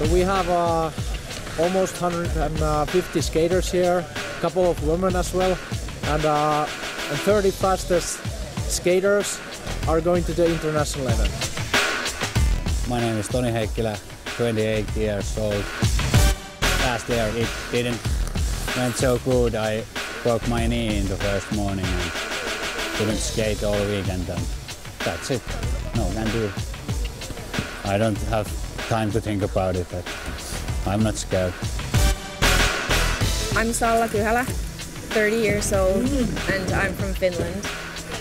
So we have uh, almost 150 skaters here, a couple of women as well, and, uh, and 30 fastest skaters are going to the international event. My name is Toni Heikkilä, 28 years old. Last year it didn't went so good. I broke my knee in the first morning and couldn't skate all weekend and that's it. No can do. I don't have time to think about it, I'm not scared. I'm Salla Kyhälä, 30 years old, and I'm from Finland.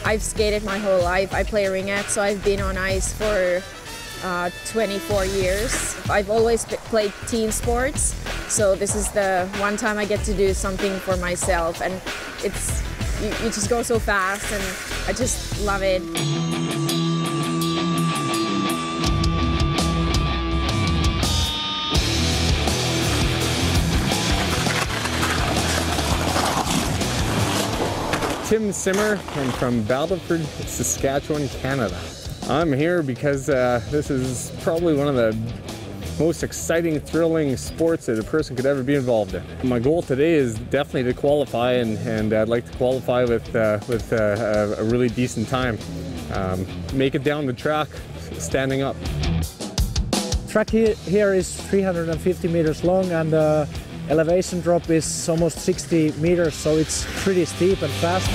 I've skated my whole life. I play ringette, so I've been on ice for uh, 24 years. I've always played team sports, so this is the one time I get to do something for myself, and it's you, you just go so fast, and I just love it. Tim Simmer. I'm from Battleford, Saskatchewan, Canada. I'm here because uh, this is probably one of the most exciting, thrilling sports that a person could ever be involved in. My goal today is definitely to qualify, and, and I'd like to qualify with, uh, with uh, a really decent time. Um, make it down the track standing up. Track here is 350 meters long and uh, elevation drop is almost 60 meters, so it's pretty steep and fast.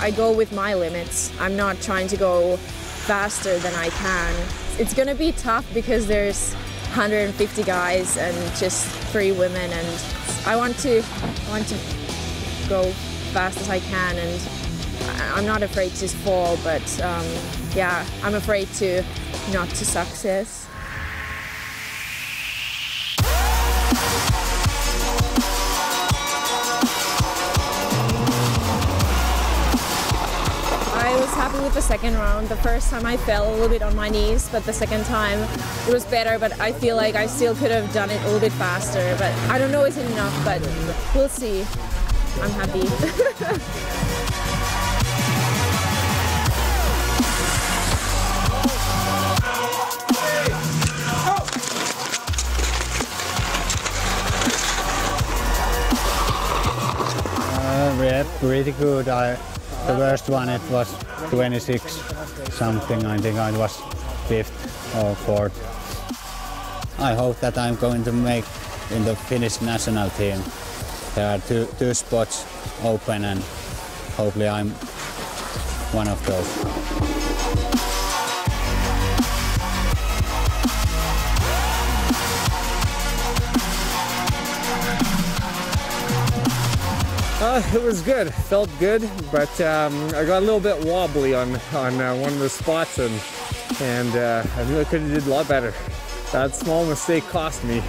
I go with my limits. I'm not trying to go faster than I can. It's gonna be tough because there's 150 guys and just three women and I want to I want to go fast as I can and I'm not afraid to fall but um, yeah I'm afraid to not to success. With the second round. The first time I fell a little bit on my knees, but the second time it was better. But I feel like I still could have done it a little bit faster. But I don't know is it enough, but we'll see. I'm happy. Uh, yeah, pretty good. I the worst one it was 26 something. I think I was fifth or fourth. I hope that I'm going to make in the Finnish national team. There are two, two spots open and hopefully I'm one of those. Uh, it was good. Felt good, but um, I got a little bit wobbly on on uh, one of the spots, and and uh, I knew I could have did a lot better. That small mistake cost me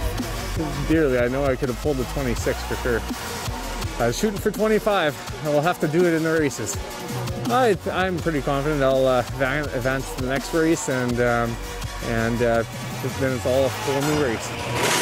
dearly. I know I could have pulled the 26 for sure. I was shooting for 25. I will have to do it in the races. I, am pretty confident I'll uh, advance to the next race, and um, and uh, then it's all a whole new race.